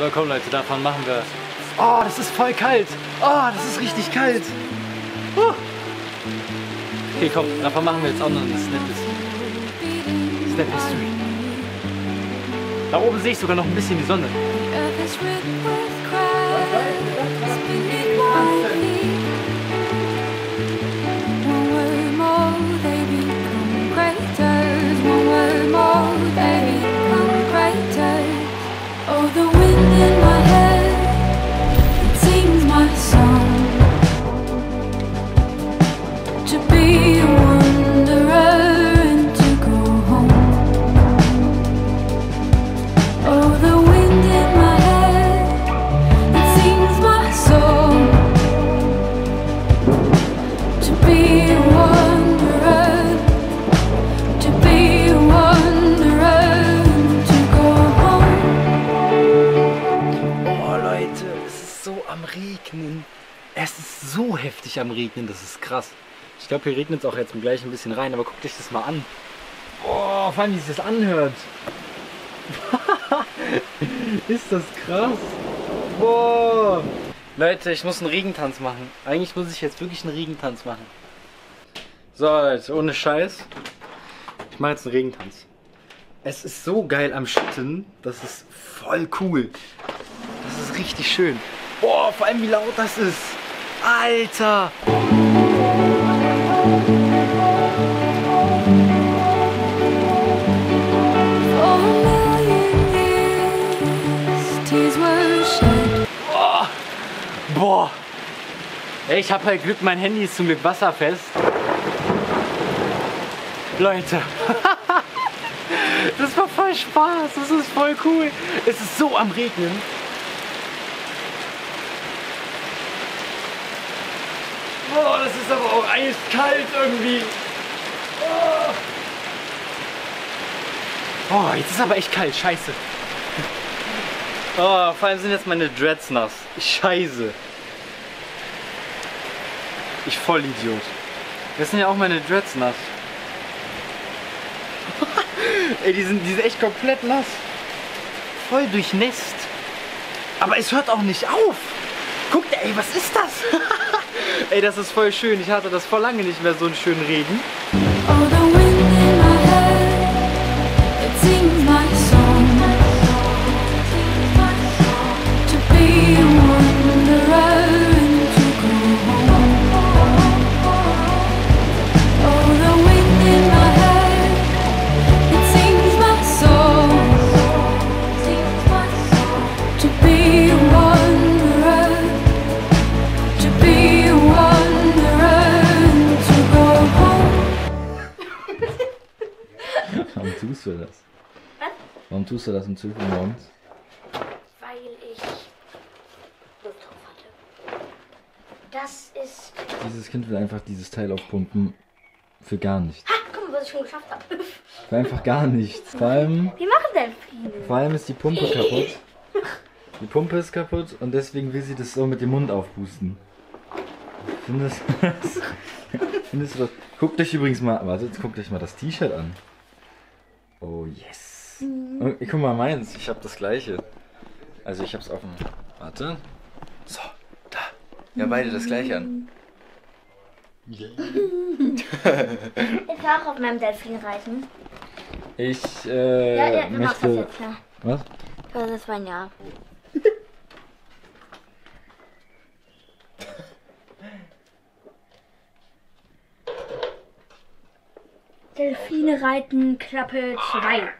So, komm Leute, davon machen wir. Oh, das ist voll kalt. Oh, das ist richtig kalt. Uh. Okay, komm, davon machen wir jetzt auch noch ein Snappes. Snap History. Da oben sehe ich sogar noch ein bisschen die Sonne. Am Regnen, das ist krass. Ich glaube, hier regnet es auch jetzt gleich ein bisschen rein, aber guckt euch das mal an. Boah, vor allem wie sich das anhört. ist das krass? Boah. Leute, ich muss einen Regentanz machen. Eigentlich muss ich jetzt wirklich einen Regentanz machen. So, Leute, ohne Scheiß. Ich mache jetzt einen Regentanz. Es ist so geil am Schütten. Das ist voll cool. Das ist richtig schön. Boah, vor allem wie laut das ist. Alter. Shed. Boah. Ich habe halt Glück, mein Handy ist zum Glück wasserfest. Leute. Das war voll Spaß. Das ist voll cool. Es ist so am Regnen. Boah, das ist aber auch eiskalt irgendwie. Oh. Oh, jetzt ist aber echt kalt. Scheiße. Oh, vor allem sind jetzt meine Dreads nass. Scheiße. Ich Vollidiot. Jetzt sind ja auch meine Dreads nass. Ey, die sind, die sind echt komplett nass. Voll durchnässt. Aber es hört auch nicht auf. Guckt, ey, was ist das? ey, das ist voll schön. Ich hatte das vor lange nicht mehr so einen schönen Regen. Oh, tust du das? Warum tust du das um 12 Uhr morgens? weil ich Lust drauf hatte. Das ist. Dieses Kind will einfach dieses Teil aufpumpen für gar nichts. Ha, guck mal, was ich schon geschafft habe. Für einfach gar nichts. Vor allem, Wie machen Delfine? vor allem ist die Pumpe kaputt. Die Pumpe ist kaputt und deswegen will sie das so mit dem Mund aufpusten. Findest du das? Findest du das? Guckt euch übrigens mal, warte, jetzt guckt euch mal das T-Shirt an. Oh yes. Und, guck mal meins, ich habe das gleiche. Also ich hab's offen. Warte. So, da. Ja, beide das gleiche an. Ich will auch auf meinem Delfin reiten. Ich äh, Ja, ja, du machst das möchte. jetzt, ja. Was? Das ist mein Jahr. Delfine reiten Klappe 2.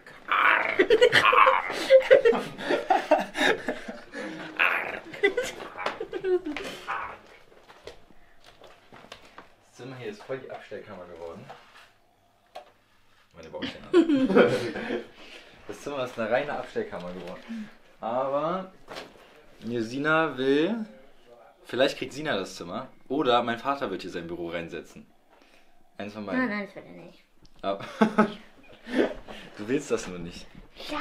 Das Zimmer hier ist voll die Abstellkammer geworden. Meine Baustelle. das Zimmer ist eine reine Abstellkammer geworden. Aber mir Sina will. Vielleicht kriegt Sina das Zimmer. Oder mein Vater wird hier sein Büro reinsetzen. Eins von beiden. Nein, nein, das wird er nicht. Aber du willst das nur nicht. Ja,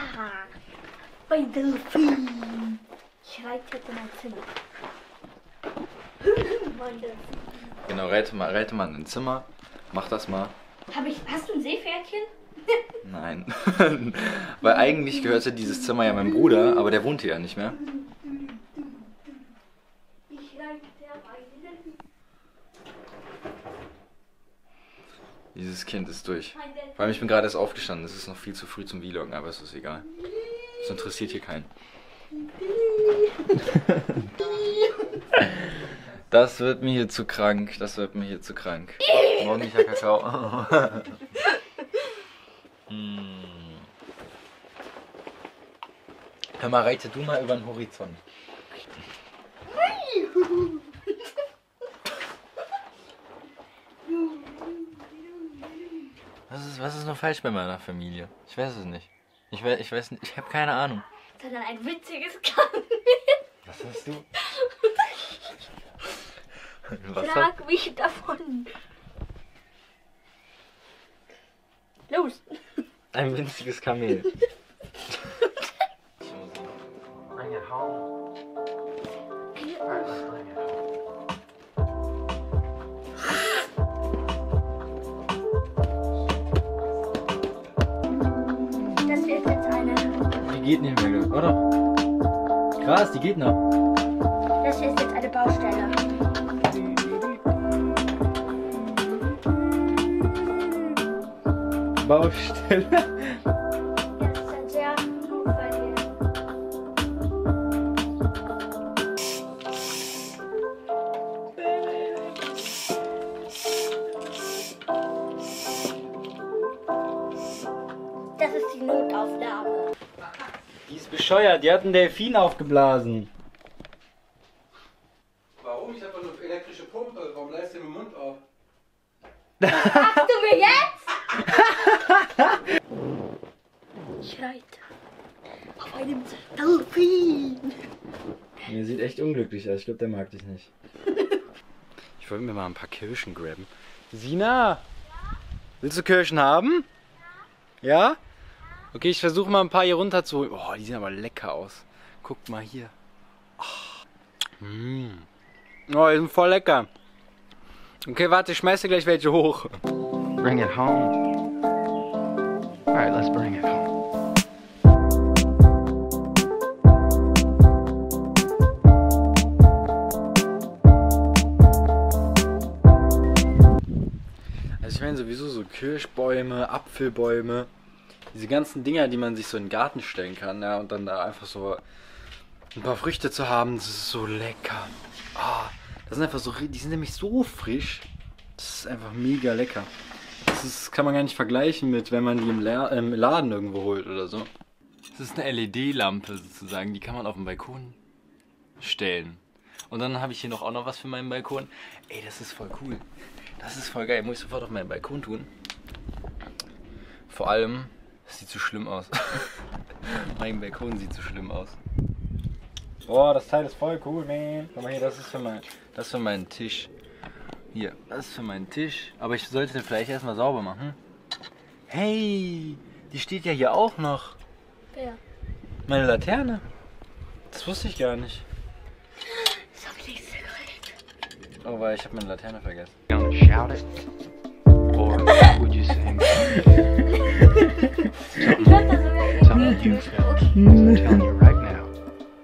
bei Delfin. Ich reite jetzt in mein Zimmer. Genau, reite mal, reite mal in ein Zimmer. Mach das mal. Hab ich, hast du ein Seepferdchen? Nein. Weil eigentlich gehörte dieses Zimmer ja meinem Bruder, aber der wohnt hier ja nicht mehr. Ich reite meine Delfin. Dieses Kind ist durch. Vor allem, ich bin gerade erst aufgestanden. Es ist noch viel zu früh zum Vloggen, aber es ist egal. Das interessiert hier keinen. Das wird mir hier zu krank. Das wird mir hier zu krank. Morgendlicher Kakao. Hm. Hör mal, reite du mal über den Horizont. Ist, was ist noch falsch bei meiner Familie? Ich weiß es nicht. Ich weiß, ich weiß nicht, ich habe keine Ahnung. Sondern ein witziges Kamel. Was hast du? Was hat, Frag mich davon. Los. ein winziges Kamel. Das geht nicht mehr, oder? Krass, die geht noch. Das ist jetzt eine Baustelle. Baustelle. Bescheuert, die hat einen Delfin aufgeblasen. Warum? Ich habe doch eine elektrische Pumpe. Warum leist du den Mund auf? Hast du mir jetzt? Ich reite auf einem Delfin. Der sieht echt unglücklich aus. Ich glaube, der mag dich nicht. Ich wollte mir mal ein paar Kirschen grabben. Sina! Willst du Kirschen haben? Ja? Okay, ich versuche mal ein paar hier runterzuholen. Oh, die sehen aber lecker aus. Guckt mal hier. Oh, mm. oh die sind voll lecker. Okay, warte, ich schmeiße gleich welche hoch. Bring it home. All right, let's bring it home. Also ich meine sowieso so Kirschbäume, Apfelbäume, diese ganzen Dinger, die man sich so in den Garten stellen kann, ja, und dann da einfach so ein paar Früchte zu haben, das ist so lecker. Ah, das sind einfach so, die sind nämlich so frisch. Das ist einfach mega lecker. Das ist, kann man gar nicht vergleichen mit, wenn man die im, La im Laden irgendwo holt oder so. Das ist eine LED-Lampe sozusagen, die kann man auf dem Balkon stellen. Und dann habe ich hier noch auch noch was für meinen Balkon. Ey, das ist voll cool. Das ist voll geil. Muss ich sofort auf meinen Balkon tun. Vor allem, es sieht zu schlimm aus. mein Balkon sieht zu schlimm aus. Boah, das Teil ist voll cool, man. Guck mal hier, das ist für mein, das ist für meinen Tisch. Hier, das ist für meinen Tisch. Aber ich sollte den vielleicht erstmal sauber machen. Hey, die steht ja hier auch noch. Wer? Meine Laterne. Das wusste ich gar nicht. Das hab ich nicht gekriegt. Oh, weil ich habe meine Laterne vergessen. Gonna shout it? Or would you sing Hab das you I'm telling you right now,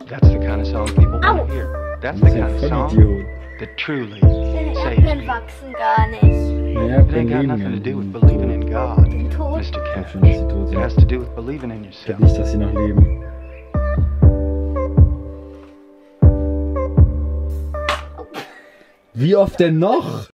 that's the kind of song people want to hear. That's the kind of song that truly saves. Ja, It ain't got nothing to do with believing in God, Mr. Cash. It has to do with believing in yourself. Wie oft denn noch?